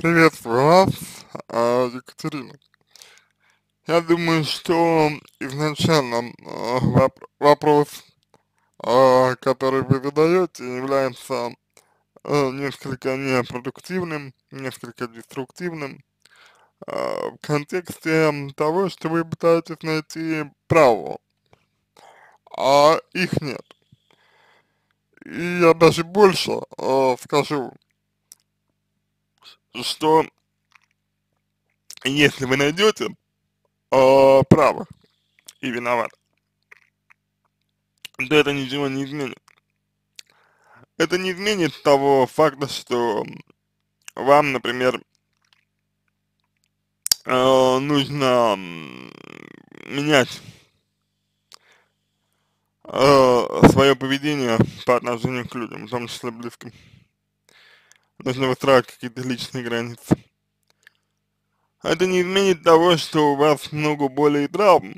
Приветствую вас, а, Екатерина. Я думаю, что изначально а, воп вопрос, а, который вы задаете, является несколько непродуктивным, несколько деструктивным в контексте того, что вы пытаетесь найти правду, а их нет. И я даже больше скажу, что если вы найдете э, право и виноват, то это ничего не изменит. Это не изменит того факта, что вам, например, э, нужно менять э, свое поведение по отношению к людям, в том числе близким нужно выстраивать какие-то личные границы. Это не изменит того, что у вас много боли и травм.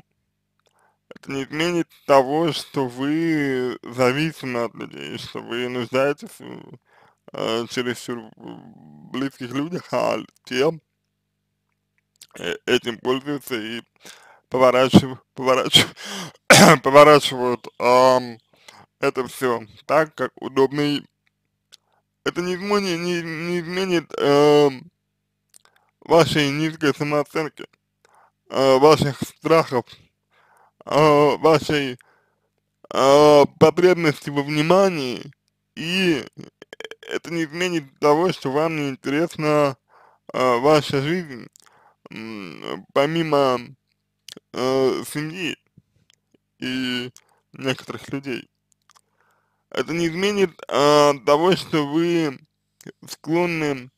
Это не изменит того, что вы зависимы от людей, что вы нуждаетесь э, чересчур близких людях, а те э, этим пользуются и поворачивают, поворачивают, поворачивают э, это все так, как удобно это не не, не изменит э, вашей низкой самооценки, э, ваших страхов, э, вашей э, потребности во внимании, и это не изменит того, что вам не интересна э, ваша жизнь, э, помимо э, семьи и некоторых людей это не изменит а, того, что вы склонны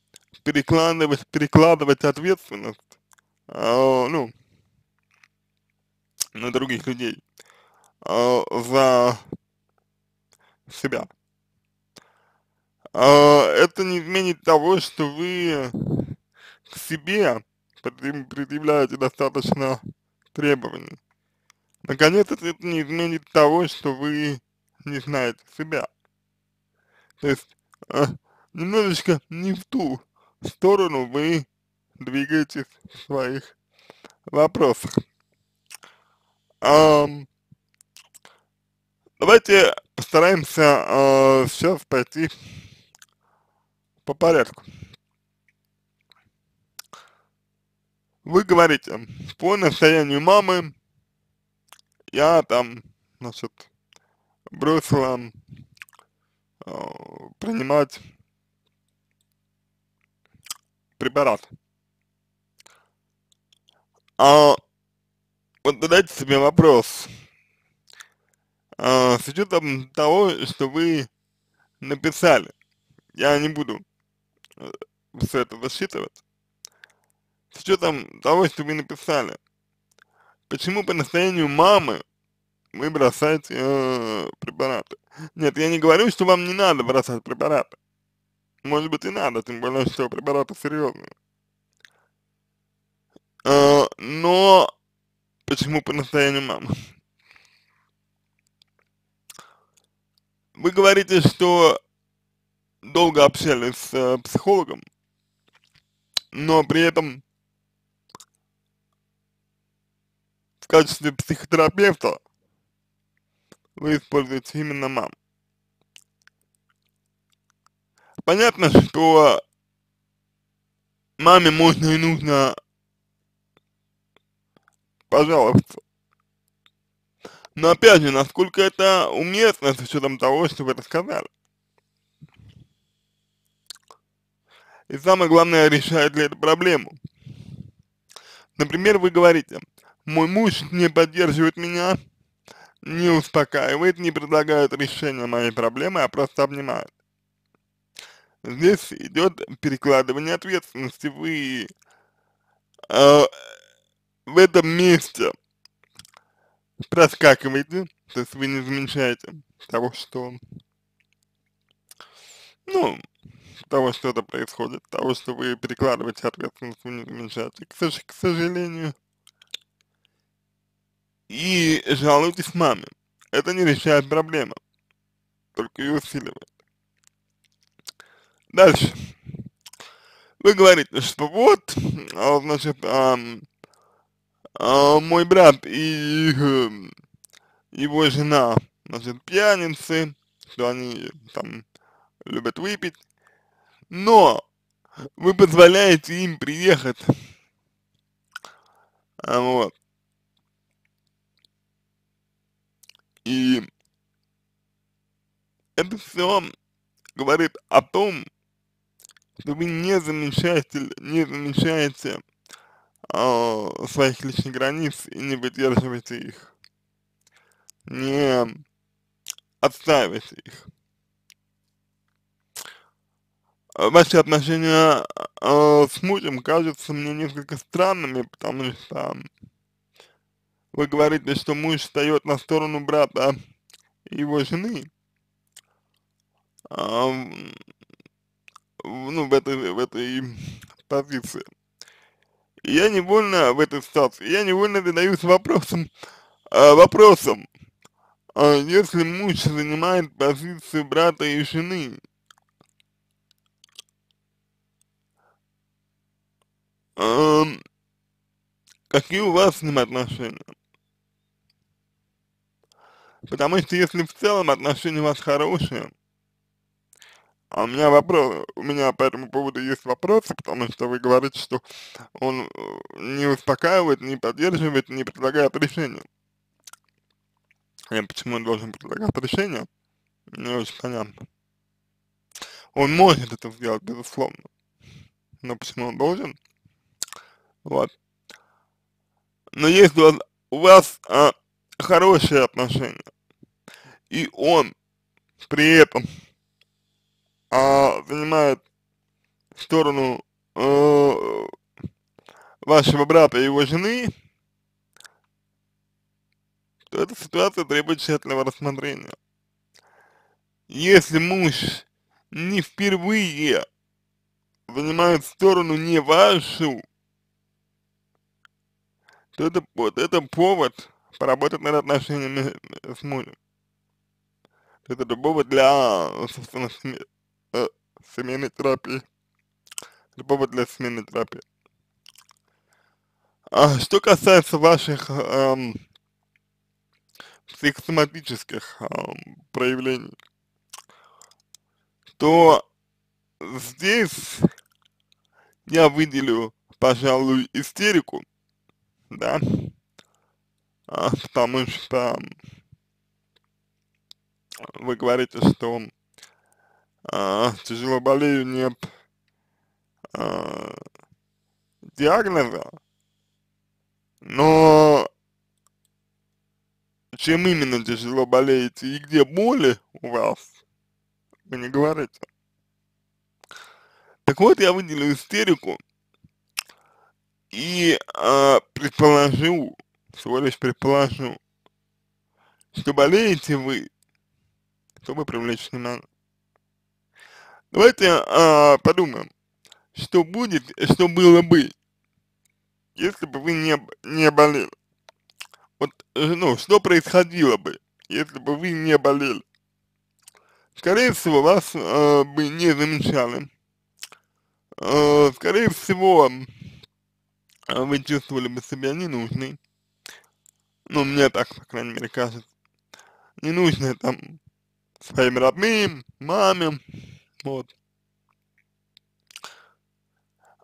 перекладывать, перекладывать ответственность, а, ну, на других людей а, за себя. А, это не изменит того, что вы к себе предъявляете достаточно требований. Наконец, это не изменит того, что вы не знаете себя. То есть э, немножечко не в ту сторону вы двигаетесь в своих вопросах. Um, давайте постараемся uh, сейчас пойти по порядку. Вы говорите, по настоянию мамы я там, значит, бросила э, принимать препарат. А вот задайте себе вопрос, а, с учетом того, что вы написали, я не буду э, все это засчитывать, с учетом того, что вы написали, почему по настоянию мамы вы бросаете э, препараты. Нет, я не говорю, что вам не надо бросать препараты. Может быть и надо, тем более, что препараты серьезные. Э, но почему по настоянию мамы? Вы говорите, что долго общались с э, психологом, но при этом в качестве психотерапевта вы используете именно мам. Понятно, что маме можно и нужно пожаловаться. Но опять же, насколько это уместно с учетом того, что вы рассказали. И самое главное, решает ли это проблему. Например, вы говорите, мой муж не поддерживает меня, не успокаивает, не предлагает решения моей проблемы, а просто обнимает. Здесь идет перекладывание ответственности. Вы э, в этом месте проскакиваете, то есть вы не замечаете того, что, ну, того, что это происходит, того, что вы перекладываете ответственность, вы не замечаете, к, к сожалению и жалуетесь маме. Это не решает проблему, только ее усиливает. Дальше. вы говорите, что вот, а, значит, а, а, мой брат и э, его жена, значит, пьяницы, что они там любят выпить, но вы позволяете им приехать, а, вот, и это все говорит о том, что вы не замечаете, не замечаете э, своих личных границ и не выдерживаете их, не отстаиваете их. Ваши отношения э, с мужем кажутся мне несколько странными, потому что вы говорите, что муж встает на сторону брата его жены, а, ну, в этой, в этой позиции. Я невольно в этой ситуации, я невольно задаюсь вопросом, э, вопросом, э, если муж занимает позицию брата и жены, э, какие у вас с ним отношения? Потому что если в целом отношения у вас хорошие, а у меня вопрос, у меня по этому поводу есть вопросы, потому что вы говорите, что он э, не успокаивает, не поддерживает, не предлагает решения. И почему он должен предлагать решение, не очень понятно. Он может это сделать, безусловно, но почему он должен? Вот. Но если у вас, у вас а, хорошие отношения, и он при этом а, занимает сторону э, вашего брата и его жены, то эта ситуация требует тщательного рассмотрения. Если муж не впервые занимает сторону не вашу, то это, вот, это повод поработать над отношениями с мужем. Это повод для, собственно, э, семейной терапии. Повод для семейной терапии. А что касается ваших эм, психосоматических эм, проявлений, то здесь я выделю, пожалуй, истерику, да, а, потому что вы говорите, что а, тяжело болею, нет а, диагноза, но чем именно тяжело болеете и где боли у вас, вы не говорите. Так вот, я выделю истерику и э, предположу, всего лишь предположу, что болеете вы, чтобы привлечь внимание. Давайте а, подумаем, что будет, что было бы, если бы вы не, не болели. Вот, э, ну, что происходило бы, если бы вы не болели. Скорее всего, вас э, бы не замечали. Э, скорее всего, вы чувствовали бы себя ненужной. Ну, мне так, по крайней мере, кажется. Ненужной там своим родным, маме, вот.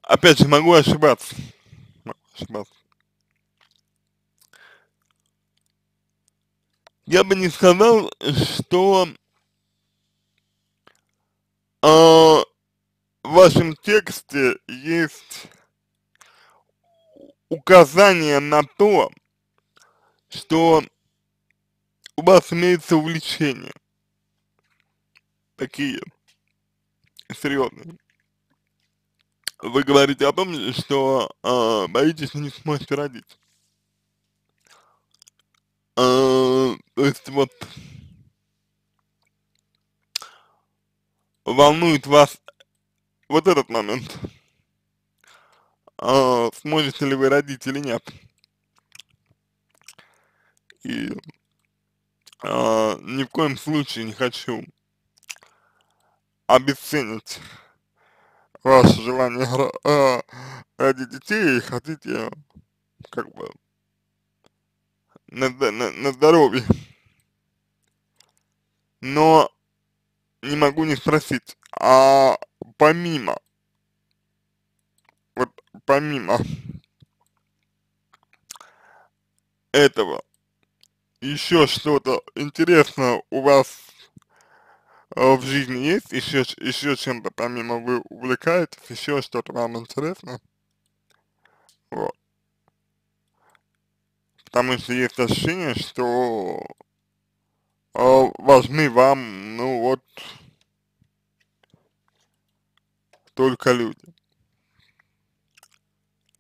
Опять же, могу ошибаться. Могу ошибаться. Я бы не сказал, что э, в вашем тексте есть указание на то, что у вас имеется увлечение. Такие серьезный. Вы говорите о том, что э, боитесь, что не сможете родить. Э, то есть вот волнует вас вот этот момент. Э, сможете ли вы родить или нет. И э, ни в коем случае не хочу обесценить ваше желание э, родить детей и хотите как бы на, на, на здоровье. Но не могу не спросить, а помимо, вот помимо этого, еще что-то интересное у вас э, в жизни есть, еще, еще чем-то помимо вы увлекаетесь, еще что-то вам интересно, вот. Потому что есть ощущение, что э, важны вам, ну вот, только люди.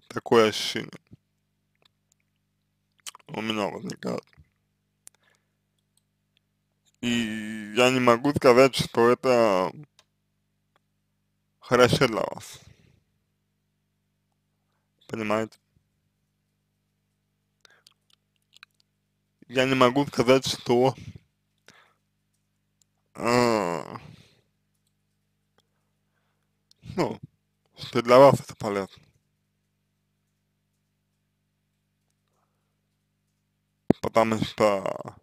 Такое ощущение у меня возникает. И я не могу сказать, что это хорошо для вас. Понимаете? Я не могу сказать, что э, ну, что для вас это полезно. Потому что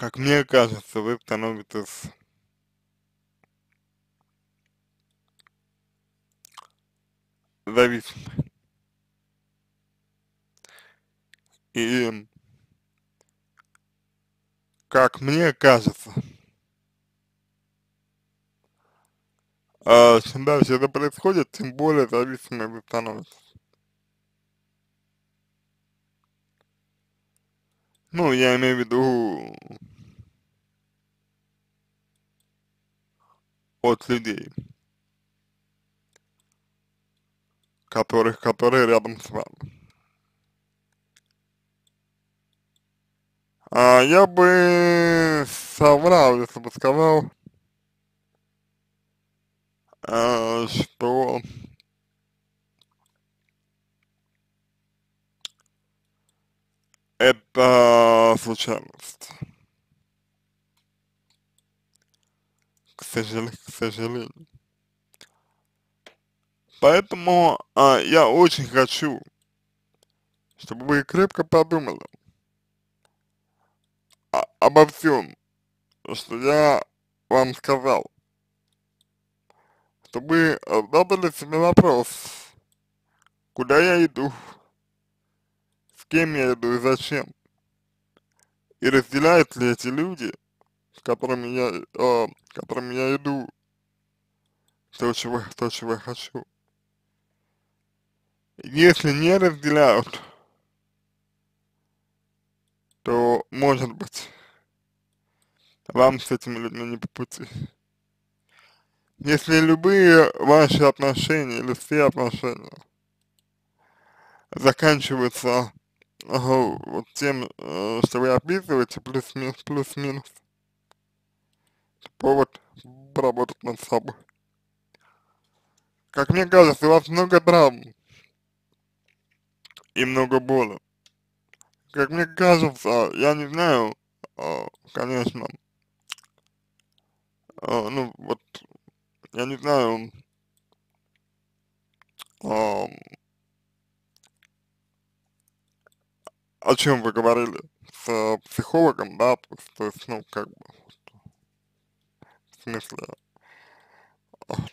как мне кажется, вы становитесь зависимы. И как мне кажется, а, чем дальше это происходит, тем более зависимы вы становитесь. Ну, я имею в виду от людей, которых, которые рядом с вами. А, я бы соврал, если бы сказал, а, что это случайность. К сожалению, к сожалению. Поэтому а, я очень хочу, чтобы вы крепко подумали а, обо всем, что я вам сказал. Чтобы задали себе вопрос, куда я иду, с кем я иду и зачем. И разделяют ли эти люди, с которыми я, э, которыми я иду, то, чего, то, чего я хочу. Если не разделяют, то, может быть, вам с этими людьми не по пути. Если любые ваши отношения или все отношения заканчиваются э, вот тем, э, что вы описываете, плюс-минус, плюс-минус, повод поработать над собой. Как мне кажется, у вас много травм и много боли. Как мне кажется, я не знаю, э, конечно, э, ну вот, я не знаю, э, о чем вы говорили с психологом, да, то есть, ну, как бы, смысле,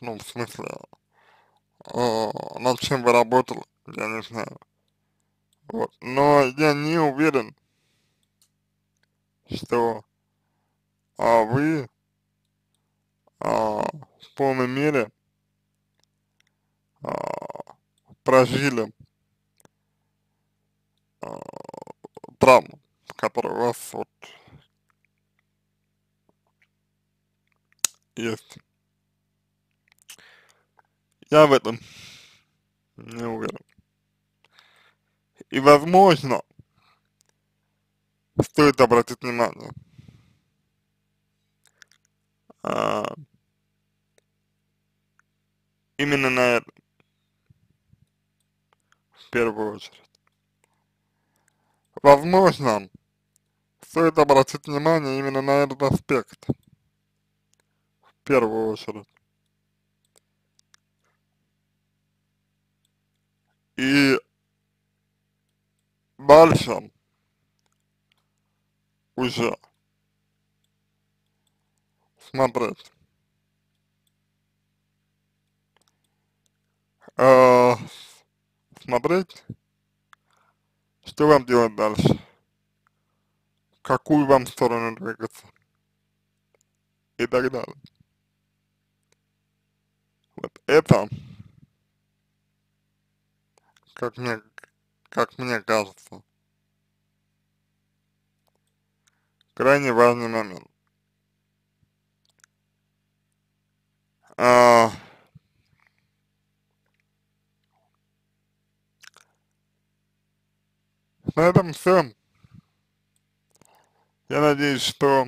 ну, в смысле, э, над чем вы работали, я не знаю. Вот. Но я не уверен, что а, вы а, в полной мере а, прожили а, травму, которая у вас вот есть. Я в этом не уверен. И возможно, стоит обратить внимание, а, именно на это, в первую очередь. Возможно, стоит обратить внимание именно на этот аспект, первую очередь. И дальше уже смотреть. Э, смотреть, что вам делать дальше, в какую вам сторону двигаться и так далее. Это как мне, как мне кажется, крайне важный момент. А, на этом все. Я надеюсь, что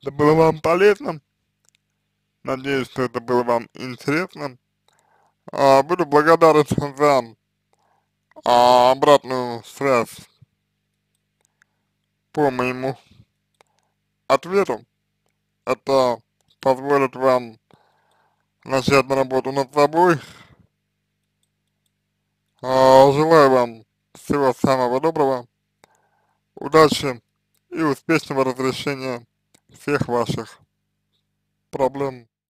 это было вам полезно. Надеюсь, что это было вам интересно. А, буду благодарен за а обратную связь по моему ответу. Это позволит вам начать работу над собой. А, желаю вам всего самого доброго, удачи и успешного разрешения всех ваших проблем.